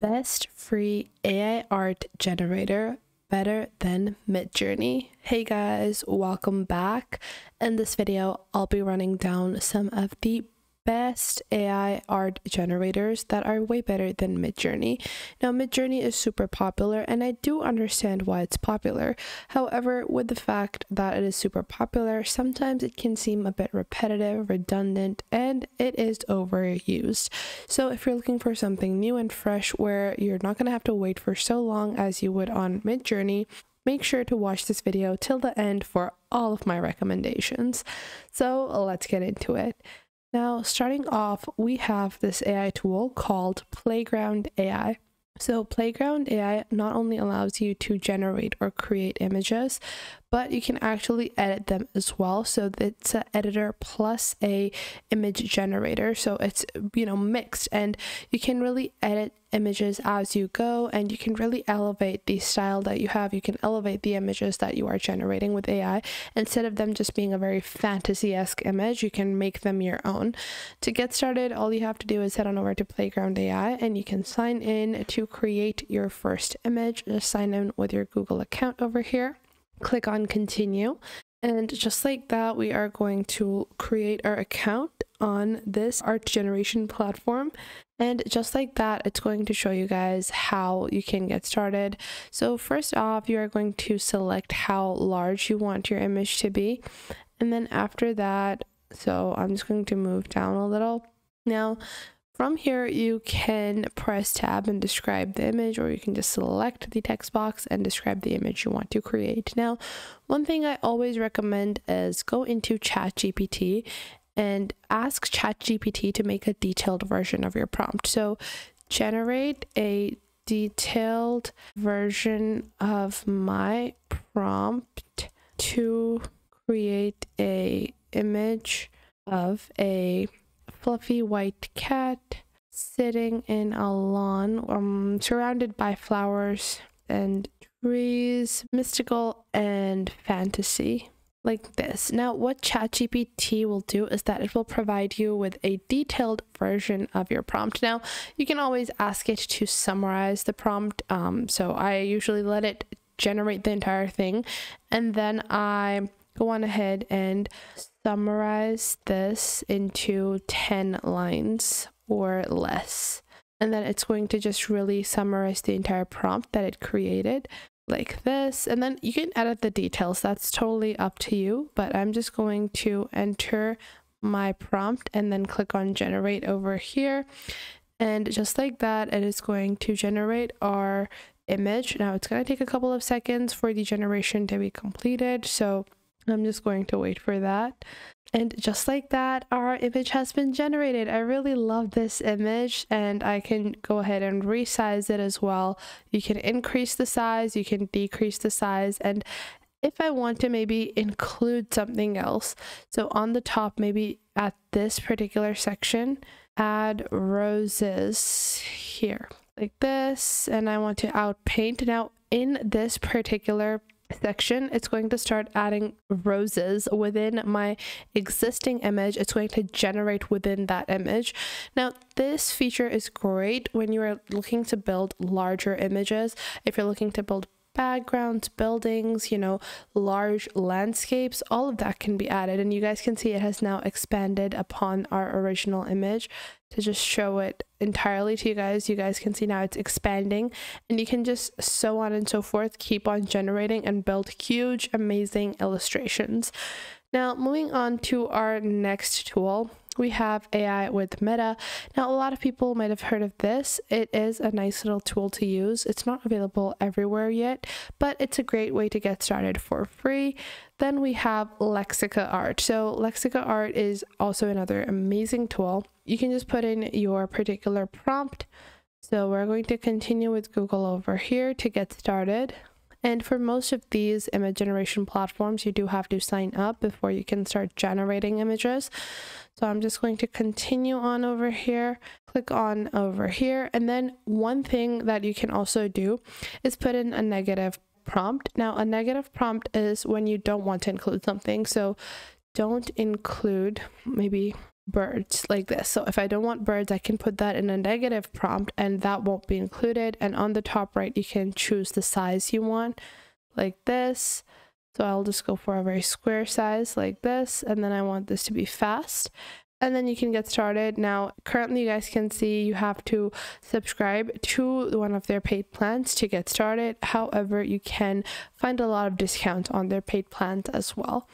Best free AI art generator better than Midjourney. Hey guys, welcome back. In this video, I'll be running down some of the best AI art generators that are way better than Midjourney. Now, Midjourney is super popular, and I do understand why it's popular. However, with the fact that it is super popular, sometimes it can seem a bit repetitive, redundant, and it is overused. So, if you're looking for something new and fresh where you're not going to have to wait for so long as you would on Midjourney, make sure to watch this video till the end for all of my recommendations. So let's get into it. Now, starting off, we have this AI tool called Playground AI. So Playground AI not only allows you to generate or create images, but you can actually edit them as well. So it's an editor plus a image generator. So it's, you know, mixed and you can really edit images as you go and you can really elevate the style that you have. You can elevate the images that you are generating with AI. Instead of them just being a very fantasy-esque image, you can make them your own. To get started, all you have to do is head on over to Playground AI and you can sign in to create your first image. Just sign in with your Google account over here click on continue. And just like that we are going to create our account on this art generation platform. And just like that it's going to show you guys how you can get started. So first off you are going to select how large you want your image to be. And then after that so i'm just going to move down a little. Now from here, you can press tab and describe the image, or you can just select the text box and describe the image you want to create. Now, one thing I always recommend is go into ChatGPT and ask ChatGPT to make a detailed version of your prompt. So, generate a detailed version of my prompt to create a image of a fluffy white cat sitting in a lawn um, surrounded by flowers and trees, mystical and fantasy like this. Now, what ChatGPT will do is that it will provide you with a detailed version of your prompt. Now, you can always ask it to summarize the prompt. Um, so I usually let it generate the entire thing and then I go on ahead and summarize this into 10 lines or less. And then it's going to just really summarize the entire prompt that it created like this. And then you can edit the details. That's totally up to you. But I'm just going to enter my prompt and then click on generate over here. And just like that, it is going to generate our image. Now it's going to take a couple of seconds for the generation to be completed. So I'm just going to wait for that. And just like that, our image has been generated. I really love this image and I can go ahead and resize it as well. You can increase the size, you can decrease the size, and if I want to maybe include something else, so on the top, maybe at this particular section, add roses here like this, and I want to outpaint. Now, in this particular section, it's going to start adding roses within my existing image. It's going to generate within that image. Now, this feature is great when you are looking to build larger images. If you're looking to build backgrounds, buildings, you know, large landscapes, all of that can be added. And you guys can see it has now expanded upon our original image to just show it entirely to you guys. You guys can see now it's expanding and you can just so on and so forth, keep on generating and build huge, amazing illustrations. Now, moving on to our next tool, we have AI with Meta. Now, a lot of people might have heard of this. It is a nice little tool to use. It's not available everywhere yet, but it's a great way to get started for free. Then we have Lexica Art. So, Lexica Art is also another amazing tool. You can just put in your particular prompt. So, we're going to continue with Google over here to get started. And for most of these image generation platforms, you do have to sign up before you can start generating images. So I'm just going to continue on over here, click on over here. And then one thing that you can also do is put in a negative prompt. Now, a negative prompt is when you don't want to include something. So don't include maybe birds like this. So if I don't want birds, I can put that in a negative prompt and that won't be included. And on the top right, you can choose the size you want like this. So I'll just go for a very square size like this. And then I want this to be fast and then you can get started. Now, currently, you guys can see you have to subscribe to one of their paid plans to get started. However, you can find a lot of discounts on their paid plans as well.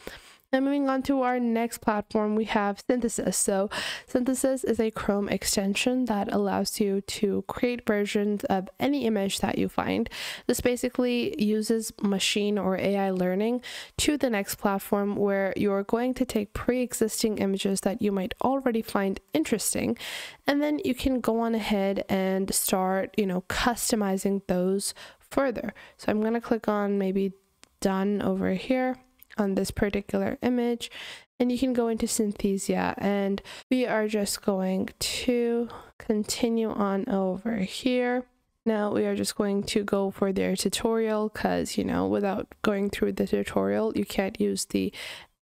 Now moving on to our next platform, we have Synthesis. So Synthesis is a Chrome extension that allows you to create versions of any image that you find. This basically uses machine or AI learning to the next platform where you're going to take pre-existing images that you might already find interesting and then you can go on ahead and start, you know, customizing those further. So I'm going to click on maybe done over here on this particular image and you can go into Synthesia and we are just going to continue on over here. Now we are just going to go for their tutorial because, you know, without going through the tutorial, you can't use the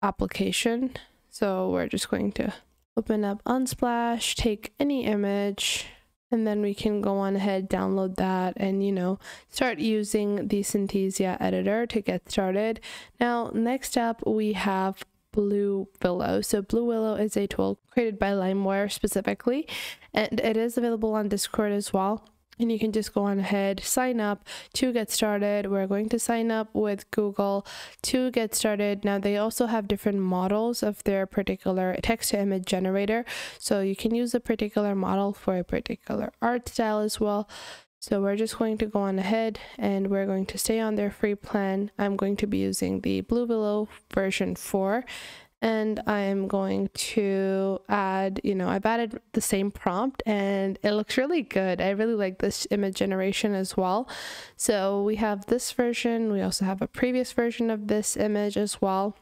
application. So we're just going to open up Unsplash, take any image, and then we can go on ahead download that and you know start using the synthesia editor to get started. Now next up we have blue willow. So blue willow is a tool created by limewire specifically and it is available on discord as well and you can just go on ahead sign up to get started. We're going to sign up with google to get started. Now they also have different models of their particular text to image generator. So you can use a particular model for a particular art style as well. So we're just going to go on ahead and we're going to stay on their free plan. I'm going to be using the Blue Willow version 4 and I'm going to add, you know, I've added the same prompt and it looks really good. I really like this image generation as well. So we have this version. We also have a previous version of this image as well.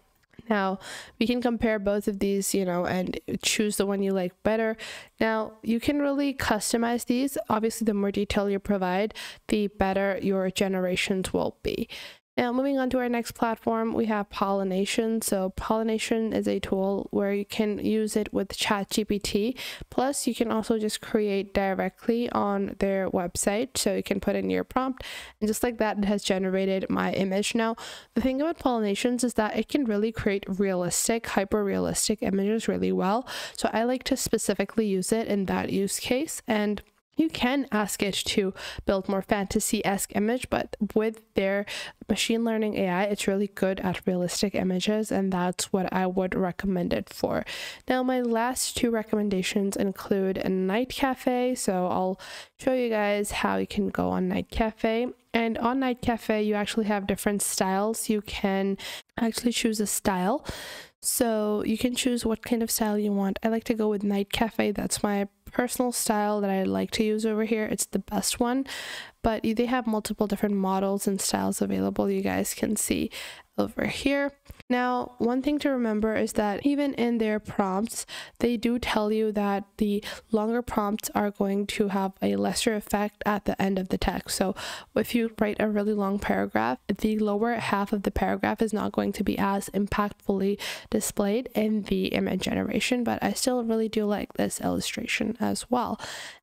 Now, we can compare both of these, you know, and choose the one you like better. Now, you can really customize these. Obviously, the more detail you provide, the better your generations will be. Now, moving on to our next platform, we have Pollination. So, Pollination is a tool where you can use it with ChatGPT. Plus, you can also just create directly on their website. So, you can put in your prompt, and just like that, it has generated my image. Now, the thing about Pollinations is that it can really create realistic, hyper realistic images really well. So, I like to specifically use it in that use case. And you can ask it to build more fantasy-esque image but with their machine learning ai it's really good at realistic images and that's what i would recommend it for now my last two recommendations include a night cafe so i'll show you guys how you can go on night cafe and on night cafe you actually have different styles you can actually choose a style so you can choose what kind of style you want. I like to go with Night Cafe. That's my personal style that I like to use over here. It's the best one, but they have multiple different models and styles available. You guys can see over here. Now, one thing to remember is that even in their prompts, they do tell you that the longer prompts are going to have a lesser effect at the end of the text. So if you write a really long paragraph, the lower half of the paragraph is not going to be as impactfully displayed in the image generation, but I still really do like this illustration as well.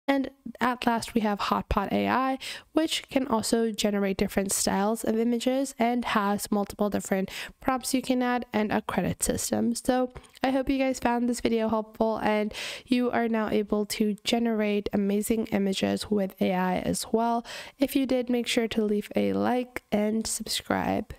And at last, we have Hotpot AI, which can also generate different styles of images and has multiple different prompts you can add and a credit system. So I hope you guys found this video helpful and you are now able to generate amazing images with AI as well. If you did, make sure to leave a like and subscribe.